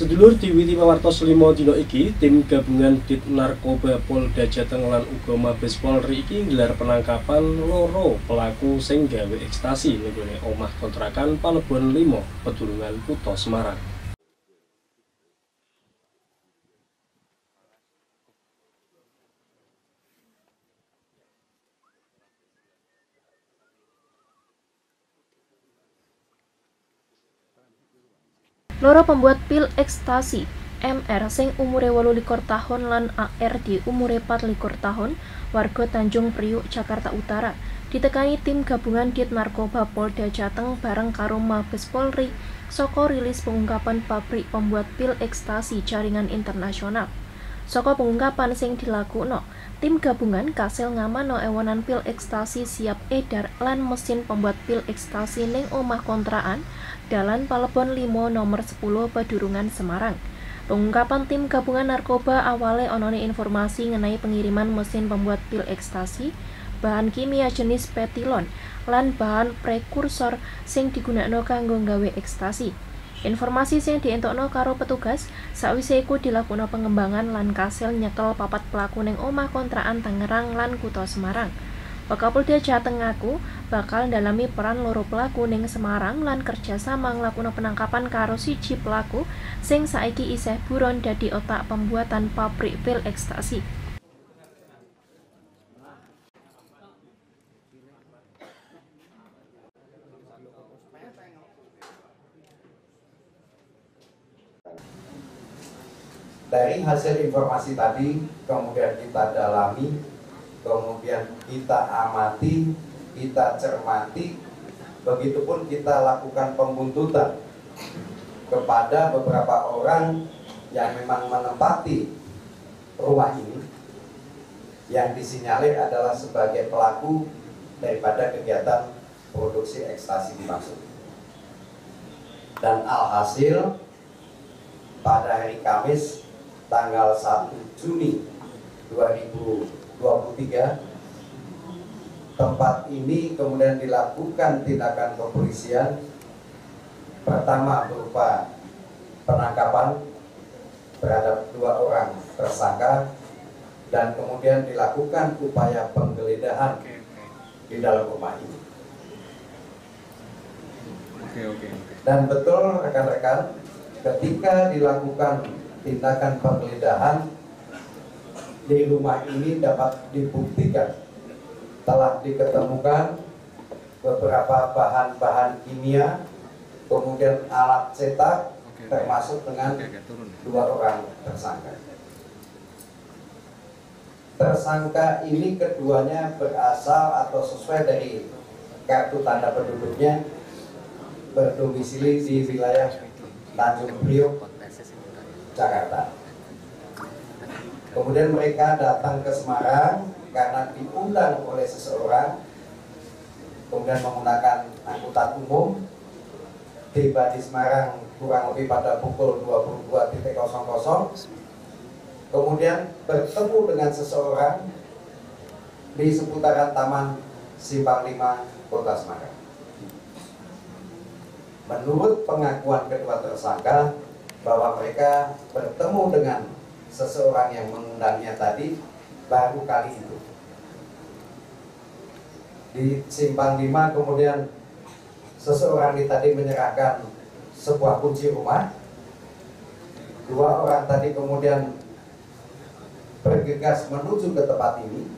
Sedulur diwiti pawartos limo dina iki, tim gabungan Dit Narkoba Polda Jateng lan uga Mabes Polri iki penangkapan loro pelaku sing gawe ekstasi ning omah kontrakan Palebon 5, Pedulungan Kutha Semarang. Loro pembuat pil ekstasi MR sing umure 28 tahun lan AR di umure 24 tahun warga Tanjung Priuk Jakarta Utara. Ditekani tim gabungan Dit Narkoba Polda Jateng bareng karo Mabes Polri soko rilis pengungkapan pabrik pembuat pil ekstasi jaringan internasional. Soko pengungkapan sing dilakuno, tim gabungan kasil ngamano ewonan pil ekstasi siap edar lan mesin pembuat pil ekstasi ning omah kontraan Dalan Palebon 5 nomor 10 Pedurungan Semarang. Pengungkapan tim gabungan narkoba awale onone informasi mengenai pengiriman mesin pembuat pil ekstasi, bahan kimia jenis petilon, lan bahan prekursor sing digunakno kanggo gawe ekstasi. Informasi sing dientokno karo petugas sakwise iku dilakukan pengembangan lan kasil nyekel papat pelaku ning omah kontrakan Tangerang lan Kutha Semarang. Wakapolda Jateng ngaku bakal dalami peran loro pelaku ning Semarang lan kerjasama nglakuno penangkapan karo siji pelaku sing saiki isih buron dadi otak pembuatan pabrik pil ekstasi. Dari hasil informasi tadi, kemudian kita dalami, kemudian kita amati, kita cermati, begitupun kita lakukan pembuntutan kepada beberapa orang yang memang menempati rumah ini yang disinyalir adalah sebagai pelaku daripada kegiatan produksi ekstasi dimaksud. Dan alhasil pada hari Kamis tanggal 1 Juni 2023 tempat ini kemudian dilakukan tindakan kepolisian pertama berupa penangkapan terhadap dua orang tersangka dan kemudian dilakukan upaya penggeledahan di dalam rumah ini. Dan betul rekan-rekan, ketika dilakukan tindakan penggeledahan di rumah ini dapat dibuktikan. Telah diketemukan beberapa bahan-bahan kimia kemudian alat cetak termasuk dengan dua orang tersangka. Tersangka ini keduanya berasal atau sesuai dari kartu tanda penduduknya berdomisili di wilayah Tanjung Priok Jakarta. Kemudian mereka datang ke Semarang karena diundang oleh seseorang, kemudian menggunakan angkutan umum, tiba di Semarang kurang lebih pada pukul 22.00, kemudian bertemu dengan seseorang di seputaran Taman Simpang 5 Kota Semarang. Menurut pengakuan kedua tersangka, bahwa mereka bertemu dengan seseorang yang mengundangnya tadi baru kali itu. Di Simpang 5 kemudian seseorang ini tadi menyerahkan sebuah kunci rumah. Dua orang tadi kemudian bergegas menuju ke tempat ini.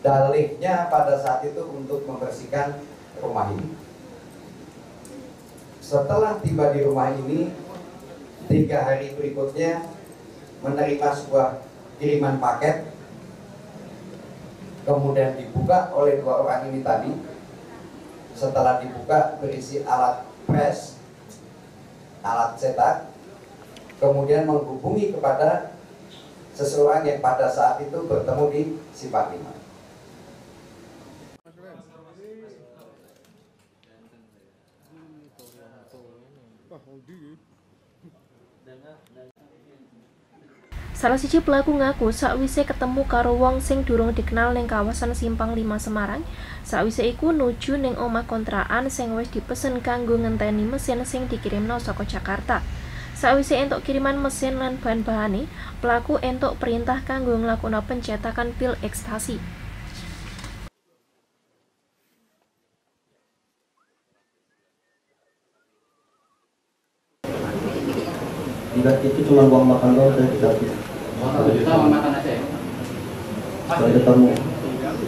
Dalihnya pada saat itu untuk membersihkan rumah ini. Setelah tiba di rumah ini, tiga hari berikutnya menerima sebuah kiriman paket kemudian dibuka oleh dua orang ini tadi. Setelah dibuka berisi alat press alat cetak kemudian menghubungi kepada seseorang yang pada saat itu bertemu di Simpang 5 Salah siji pelaku ngaku sakwise ketemu karo wong sing durung dikenal ning kawasan Simpang 5 Semarang, sakwise iku nuju ning omah kontrakan sing wis dipesen kanggo ngenteni mesin sing dikirimno saka Jakarta. Sawise entuk kiriman mesin lan bahan-bahane, pelaku entuk perintah kanggo nglakuna pencetakan pil ekstasi. Tidak itu cuma uang makan doang saya dikasih. Satu juta uang makan aja ya? Mas, Kalau ada tamu,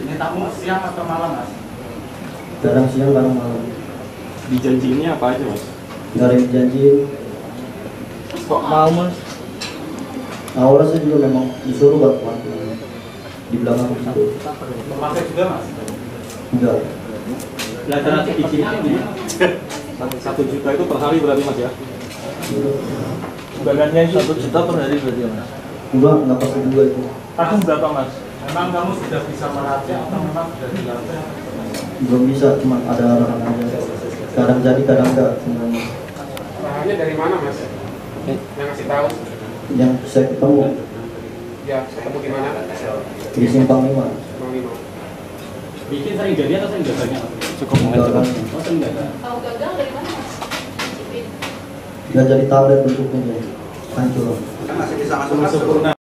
ini tamu siang atau malam mas? kadang siang kadang malam. Dijanjiinnya apa aja mas? Nggak ada yang dijanjiin. Kok mau mas? Awalnya saya juga memang disuruh buat. Di belakang aku situ. Memakai juga mas? Enggak. Belajar izinnya Satu juta itu per hari berarti mas ya? Bagannya itu Satu juta per hari berarti ya mas? Enggak, enggak pasti juga itu. tahun berapa mas? Memang kamu sudah bisa melatih atau memang sudah dilatih? Belum bisa, cuma ada arahan aja. Kadang jadi, kadang enggak sebenarnya. Bahannya dari mana mas? Yang ngasih tahu? Yang saya ketemu Ya, ketemu di mana? di simpang lima. Bang Lima. Bikin sering jadi atau sering gagalnya? Cukup kan. Oh sering gagal. Tahu gagal dari mana, Mas? Enggak jadi tablet bentuknya jadi hancur. masih bisa masuk Sempurna.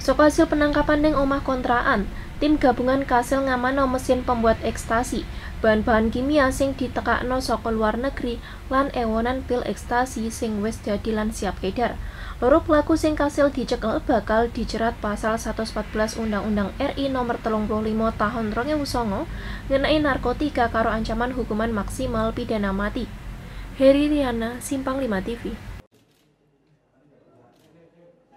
Saka hasil penangkapan ning omah kontraan, tim gabungan kasil ngamano mesin pembuat ekstasi, bahan-bahan kimia sing ditekakno saka luar negeri lan ewonan pil ekstasi sing wis dadi lan siap edar. Loro pelaku sing kasil dicekel bakal dijerat pasal 114 Undang-Undang RI Nomor 35 Tahun 2009 ngenai narkotika karo ancaman hukuman maksimal pidana mati. Heri Riana, Simpang 5 TV.